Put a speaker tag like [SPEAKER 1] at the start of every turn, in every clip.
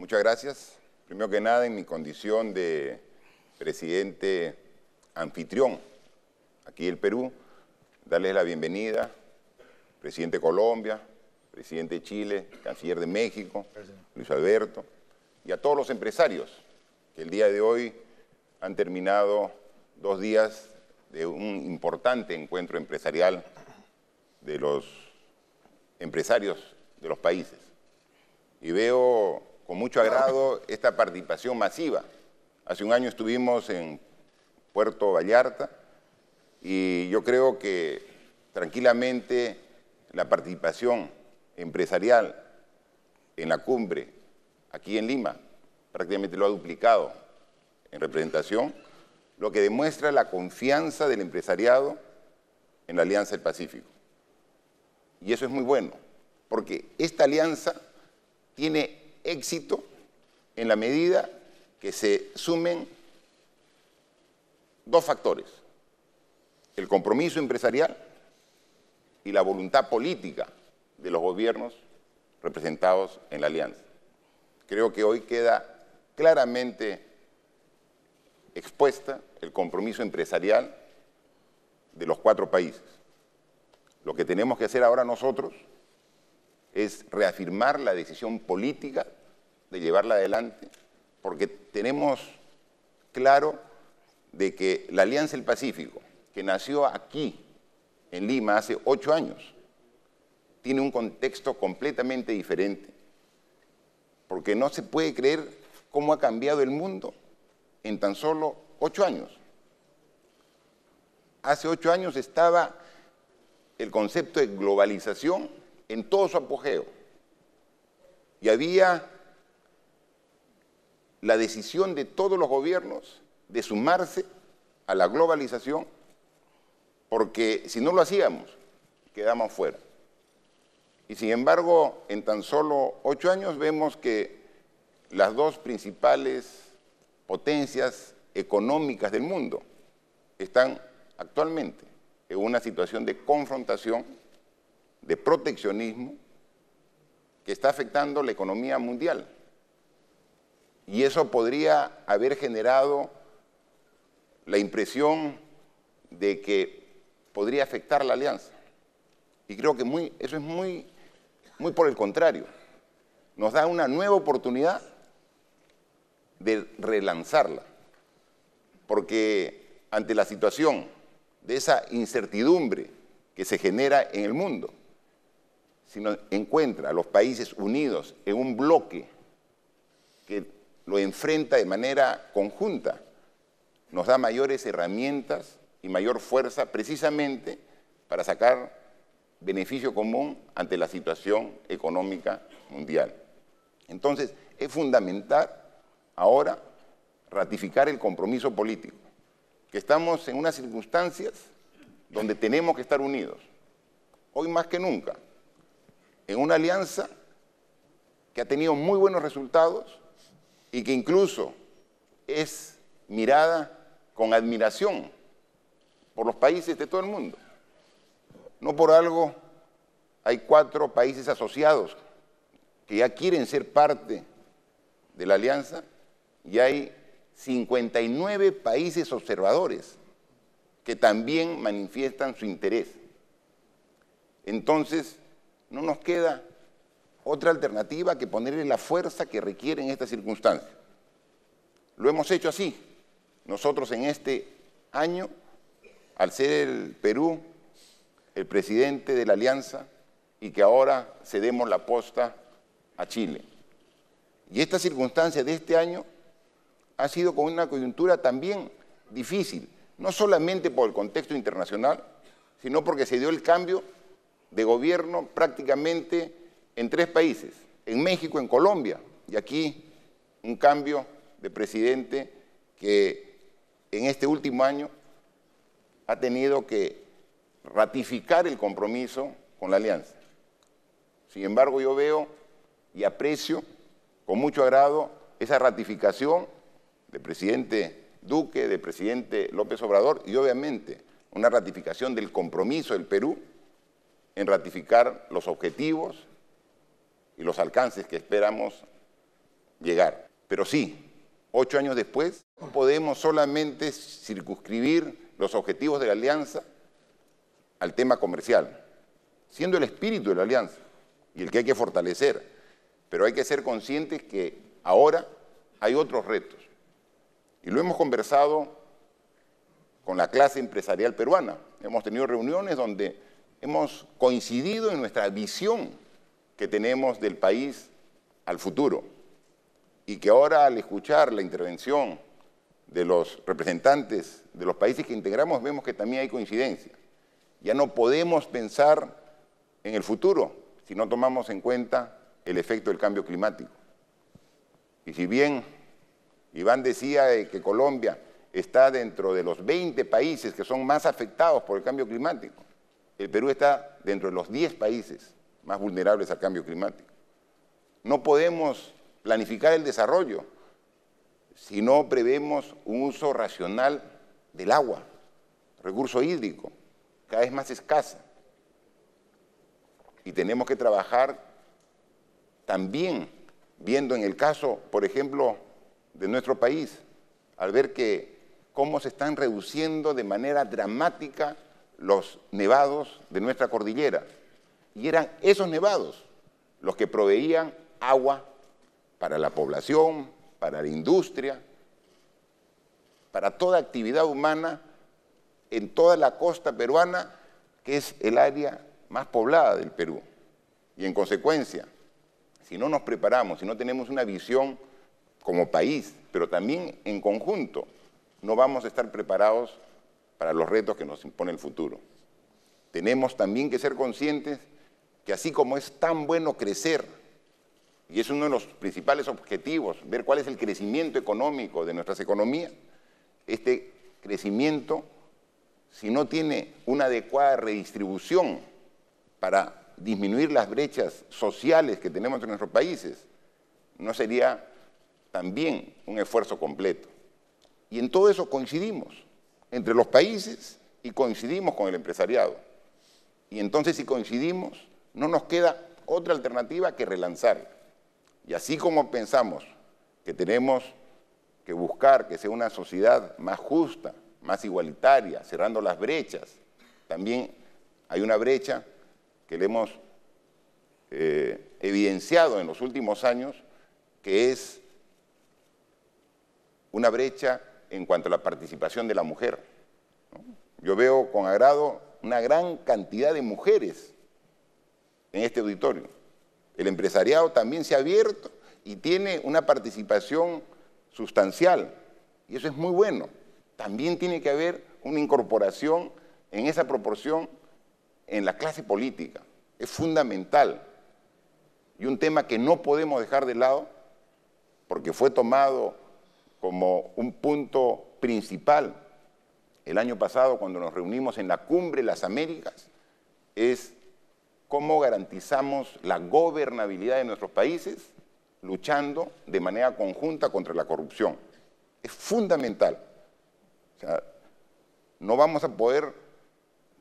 [SPEAKER 1] Muchas gracias. Primero que nada, en mi condición de presidente anfitrión aquí del Perú, darles la bienvenida, presidente de Colombia, presidente de Chile, canciller de México, Luis Alberto, y a todos los empresarios que el día de hoy han terminado dos días de un importante encuentro empresarial de los empresarios de los países. Y veo con mucho agrado esta participación masiva. Hace un año estuvimos en Puerto Vallarta y yo creo que tranquilamente la participación empresarial en la cumbre aquí en Lima prácticamente lo ha duplicado en representación, lo que demuestra la confianza del empresariado en la Alianza del Pacífico. Y eso es muy bueno, porque esta alianza tiene éxito en la medida que se sumen dos factores, el compromiso empresarial y la voluntad política de los gobiernos representados en la alianza. Creo que hoy queda claramente expuesta el compromiso empresarial de los cuatro países. Lo que tenemos que hacer ahora nosotros es reafirmar la decisión política de llevarla adelante, porque tenemos claro de que la Alianza del Pacífico, que nació aquí, en Lima, hace ocho años, tiene un contexto completamente diferente, porque no se puede creer cómo ha cambiado el mundo en tan solo ocho años. Hace ocho años estaba el concepto de globalización en todo su apogeo. Y había la decisión de todos los gobiernos de sumarse a la globalización, porque si no lo hacíamos, quedamos fuera. Y sin embargo, en tan solo ocho años vemos que las dos principales potencias económicas del mundo están actualmente en una situación de confrontación de proteccionismo que está afectando la economía mundial. Y eso podría haber generado la impresión de que podría afectar la alianza. Y creo que eso es muy, muy por el contrario. Nos da una nueva oportunidad de relanzarla. Porque ante la situación de esa incertidumbre que se genera en el mundo, si nos encuentra a los países unidos en un bloque que lo enfrenta de manera conjunta, nos da mayores herramientas y mayor fuerza precisamente para sacar beneficio común ante la situación económica mundial. Entonces, es fundamental ahora ratificar el compromiso político, que estamos en unas circunstancias donde tenemos que estar unidos, hoy más que nunca en una alianza que ha tenido muy buenos resultados y que incluso es mirada con admiración por los países de todo el mundo. No por algo hay cuatro países asociados que ya quieren ser parte de la alianza y hay 59 países observadores que también manifiestan su interés. Entonces, no nos queda otra alternativa que ponerle la fuerza que requiere en esta circunstancia. Lo hemos hecho así. Nosotros en este año, al ser el Perú el presidente de la alianza y que ahora cedemos la posta a Chile. Y esta circunstancia de este año ha sido con una coyuntura también difícil, no solamente por el contexto internacional, sino porque se dio el cambio de gobierno prácticamente en tres países, en México, en Colombia, y aquí un cambio de presidente que en este último año ha tenido que ratificar el compromiso con la alianza. Sin embargo, yo veo y aprecio con mucho agrado esa ratificación del presidente Duque, del presidente López Obrador y obviamente una ratificación del compromiso del Perú en ratificar los objetivos y los alcances que esperamos llegar. Pero sí, ocho años después, podemos solamente circunscribir los objetivos de la alianza al tema comercial, siendo el espíritu de la alianza y el que hay que fortalecer. Pero hay que ser conscientes que ahora hay otros retos. Y lo hemos conversado con la clase empresarial peruana. Hemos tenido reuniones donde hemos coincidido en nuestra visión que tenemos del país al futuro y que ahora al escuchar la intervención de los representantes de los países que integramos vemos que también hay coincidencia. Ya no podemos pensar en el futuro si no tomamos en cuenta el efecto del cambio climático. Y si bien Iván decía que Colombia está dentro de los 20 países que son más afectados por el cambio climático, el Perú está dentro de los 10 países más vulnerables al cambio climático. No podemos planificar el desarrollo si no prevemos un uso racional del agua, recurso hídrico, cada vez más escasa. Y tenemos que trabajar también viendo en el caso, por ejemplo, de nuestro país, al ver que cómo se están reduciendo de manera dramática los nevados de nuestra cordillera. Y eran esos nevados los que proveían agua para la población, para la industria, para toda actividad humana en toda la costa peruana, que es el área más poblada del Perú. Y en consecuencia, si no nos preparamos, si no tenemos una visión como país, pero también en conjunto, no vamos a estar preparados para los retos que nos impone el futuro. Tenemos también que ser conscientes que así como es tan bueno crecer, y es uno de los principales objetivos, ver cuál es el crecimiento económico de nuestras economías, este crecimiento, si no tiene una adecuada redistribución para disminuir las brechas sociales que tenemos en nuestros países, no sería también un esfuerzo completo. Y en todo eso coincidimos entre los países y coincidimos con el empresariado. Y entonces si coincidimos, no nos queda otra alternativa que relanzar. Y así como pensamos que tenemos que buscar que sea una sociedad más justa, más igualitaria, cerrando las brechas, también hay una brecha que le hemos eh, evidenciado en los últimos años, que es una brecha en cuanto a la participación de la mujer. Yo veo con agrado una gran cantidad de mujeres en este auditorio. El empresariado también se ha abierto y tiene una participación sustancial, y eso es muy bueno. También tiene que haber una incorporación en esa proporción en la clase política. Es fundamental. Y un tema que no podemos dejar de lado, porque fue tomado como un punto principal el año pasado cuando nos reunimos en la cumbre de las Américas, es cómo garantizamos la gobernabilidad de nuestros países luchando de manera conjunta contra la corrupción. Es fundamental. no vamos a poder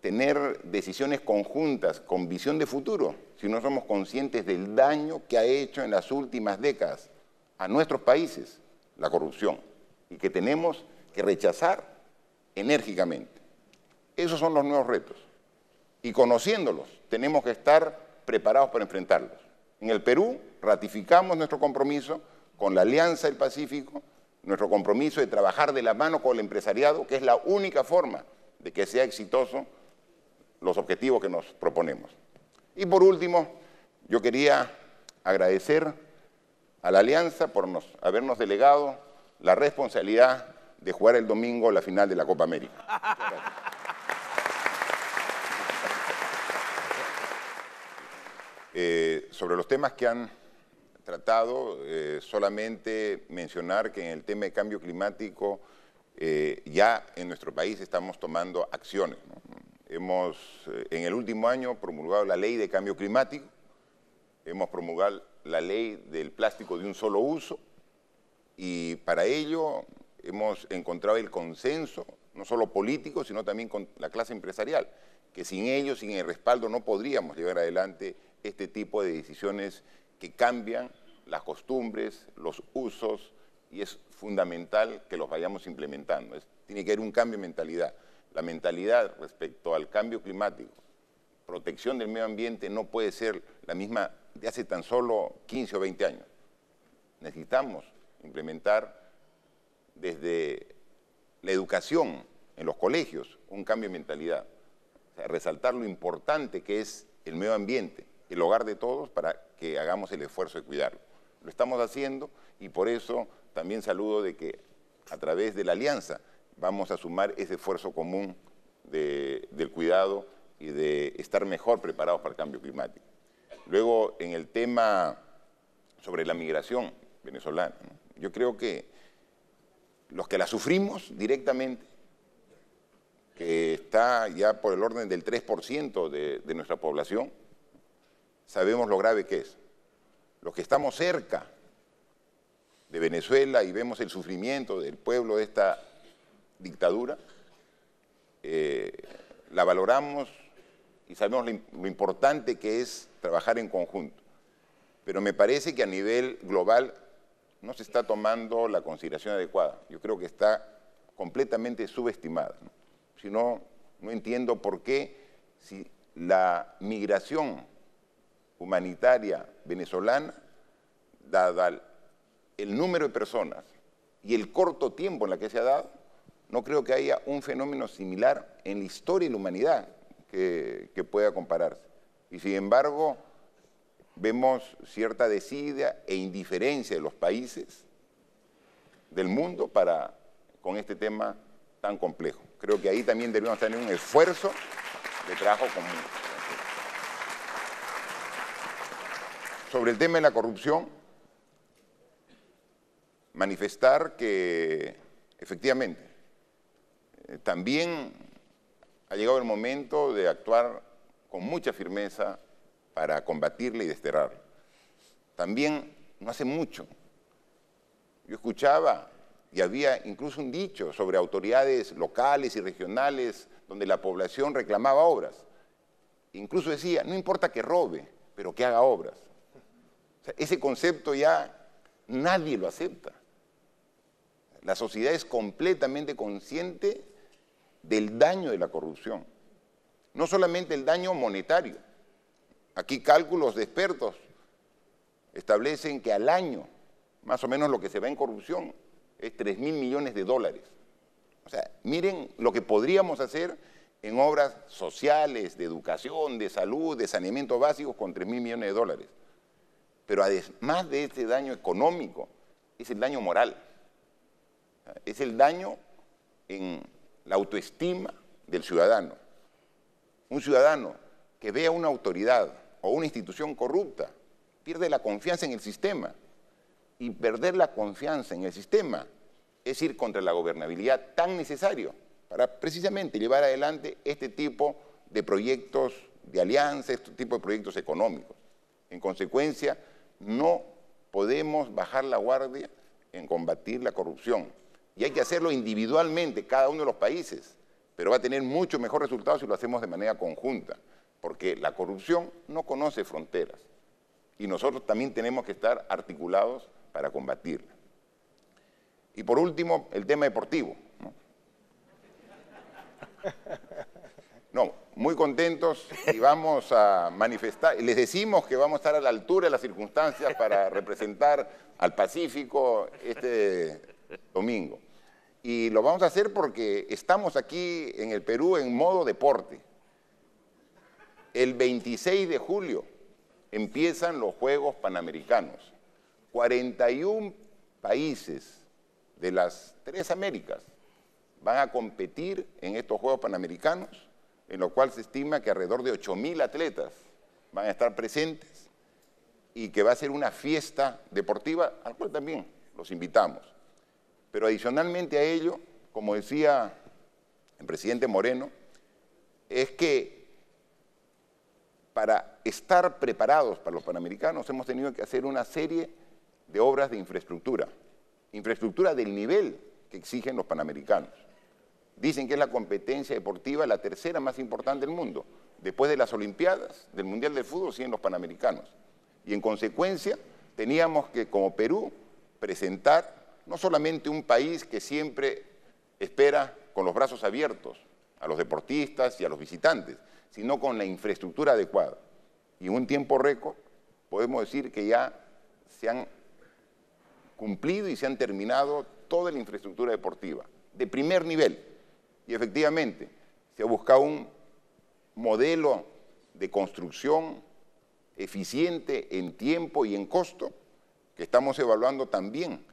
[SPEAKER 1] tener decisiones conjuntas con visión de futuro si no somos conscientes del daño que ha hecho en las últimas décadas a nuestros países la corrupción y que tenemos que rechazar enérgicamente. Esos son los nuevos retos. Y conociéndolos, tenemos que estar preparados para enfrentarlos. En el Perú ratificamos nuestro compromiso con la Alianza del Pacífico, nuestro compromiso de trabajar de la mano con el empresariado, que es la única forma de que sea exitoso los objetivos que nos proponemos. Y por último, yo quería agradecer a la Alianza por habernos delegado la responsabilidad de jugar el domingo la final de la Copa América. Eh, sobre los temas que han tratado, eh, solamente mencionar que en el tema de cambio climático eh, ya en nuestro país estamos tomando acciones. Hemos en el último año promulgado la ley de cambio climático, hemos promulgado la ley del plástico de un solo uso y para ello hemos encontrado el consenso, no solo político, sino también con la clase empresarial, que sin ellos, sin el respaldo, no podríamos llevar adelante este tipo de decisiones que cambian las costumbres, los usos, y es fundamental que los vayamos implementando. tiene que haber un cambio de mentalidad. La mentalidad respecto al cambio climático, protección del medio ambiente no puede ser la misma de hace tan solo 15 o 20 años. Necesitamos implementar desde la educación en los colegios un cambio de mentalidad. resaltar lo importante que es el medio ambiente, el hogar de todos, para que hagamos el esfuerzo de cuidarlo. Lo estamos haciendo y por eso también saludo de que a través de la alianza vamos a sumar ese esfuerzo común del cuidado y de estar mejor preparados para el cambio climático. Luego, en el tema sobre la migración venezolana, yo creo que los que la sufrimos directamente, que está ya por el orden del 3% de, de nuestra población, sabemos lo grave que es. Los que estamos cerca de Venezuela y vemos el sufrimiento del pueblo de esta dictadura, eh, la valoramos y sabemos lo, importante que es trabajar en conjunto. Pero me parece que a nivel global no se está tomando la consideración adecuada. Yo creo que está completamente subestimada. Si no, no entiendo por qué si la migración humanitaria venezolana, dada el número de personas y el corto tiempo en la que se ha dado, no creo que haya un fenómeno similar en la historia de la humanidad que, pueda compararse. Y sin embargo, vemos cierta desidia e indiferencia de los países del mundo para, con este tema tan complejo. Creo que ahí también debemos tener un esfuerzo de trabajo común. Sobre el tema de la corrupción, manifestar que efectivamente eh, también ha llegado el momento de actuar con mucha firmeza para combatirla y desterrarla. También no hace mucho. Yo escuchaba y había incluso un dicho sobre autoridades locales y regionales donde la población reclamaba obras. Incluso decía, no importa que robe, pero que haga obras. ese concepto ya nadie lo acepta. La sociedad es completamente consciente del daño de la corrupción. No solamente el daño monetario. Aquí cálculos de expertos establecen que al año, más o menos lo que se va en corrupción, es 3 mil millones de dólares. O sea, miren lo que podríamos hacer en obras sociales, de educación, de salud, de saneamiento básico con 3 mil millones de dólares. Pero además de ese daño económico, es el daño moral es el daño en la autoestima del ciudadano. Un ciudadano que vea una autoridad o una institución corrupta pierde la confianza en el sistema. Y perder la confianza en el sistema es ir contra la gobernabilidad tan necesario para precisamente llevar adelante este tipo de proyectos de alianza, este tipo de proyectos económicos. En consecuencia, no podemos bajar la guardia en combatir la corrupción y hay que hacerlo individualmente, cada uno de los países, pero va a tener mucho mejor resultado si lo hacemos de manera conjunta, porque la corrupción no conoce fronteras y nosotros también tenemos que estar articulados para combatirla. Y por último, el tema deportivo. No, muy contentos y vamos a manifestar, les decimos que vamos a estar a la altura de las circunstancias para representar al Pacífico este domingo. Y lo vamos a hacer porque estamos aquí en el Perú en modo deporte. El 26 de julio empiezan los Juegos Panamericanos. 41 países de las tres Américas van a competir en estos Juegos Panamericanos, en lo cual se estima que alrededor de 8.000 atletas van a estar presentes y que va a ser una fiesta deportiva al cual también los invitamos. Pero adicionalmente a ello, como decía el presidente Moreno, es que para estar preparados para los Panamericanos hemos tenido que hacer una serie de obras de infraestructura, infraestructura del nivel que exigen los Panamericanos. Dicen que es la competencia deportiva la tercera más importante del mundo, después de las Olimpiadas, del Mundial de Fútbol, siguen los Panamericanos. Y en consecuencia teníamos que, como Perú, presentar no solamente un país que siempre espera con los brazos abiertos a los deportistas y a los visitantes, sino con la infraestructura adecuada. Y en un tiempo récord podemos decir que ya se han cumplido y se han terminado toda la infraestructura deportiva, de primer nivel. Y efectivamente, se ha buscado un modelo de construcción eficiente en tiempo y en costo, que estamos evaluando también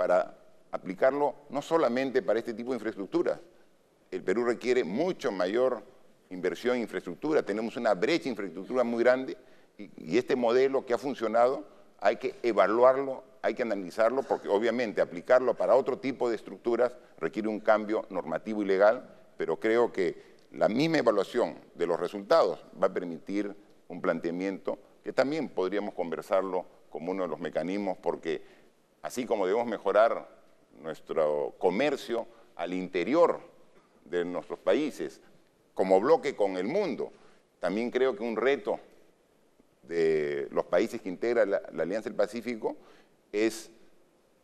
[SPEAKER 1] para aplicarlo no solamente para este tipo de infraestructura. El Perú requiere mucho mayor inversión en infraestructura, tenemos una brecha de infraestructura muy grande y, y este modelo que ha funcionado hay que evaluarlo, hay que analizarlo, porque obviamente aplicarlo para otro tipo de estructuras requiere un cambio normativo y legal, pero creo que la misma evaluación de los resultados va a permitir un planteamiento que también podríamos conversarlo como uno de los mecanismos, porque así como debemos mejorar nuestro comercio al interior de nuestros países, como bloque con el mundo, también creo que un reto de los países que integran la, la Alianza del Pacífico es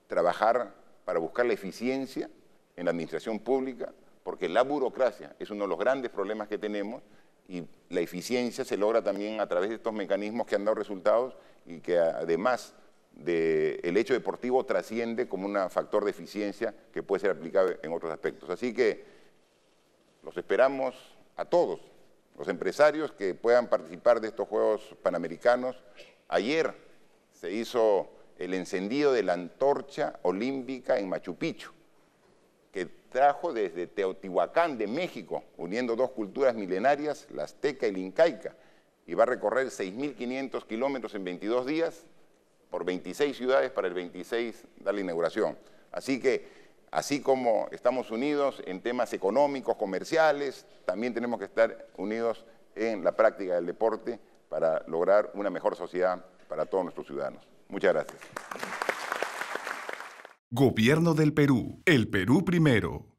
[SPEAKER 1] trabajar para buscar la eficiencia en la administración pública, porque la burocracia es uno de los grandes problemas que tenemos y la eficiencia se logra también a través de estos mecanismos que han dado resultados y que además del hecho deportivo trasciende como un factor de eficiencia que puede ser aplicado en otros aspectos. Así que los esperamos a todos, los empresarios que puedan participar de estos Juegos Panamericanos. Ayer se hizo el encendido de la antorcha olímpica en Machu Picchu, que trajo desde Teotihuacán de México, uniendo dos culturas milenarias, la azteca y la incaica, y va a recorrer 6.500 kilómetros en 22 días por 26 ciudades para el 26 dar la inauguración. Así que, así como estamos unidos en temas económicos, comerciales, también tenemos que estar unidos en la práctica del deporte para lograr una mejor sociedad para todos nuestros ciudadanos. Muchas gracias.
[SPEAKER 2] Gobierno del Perú. El Perú primero.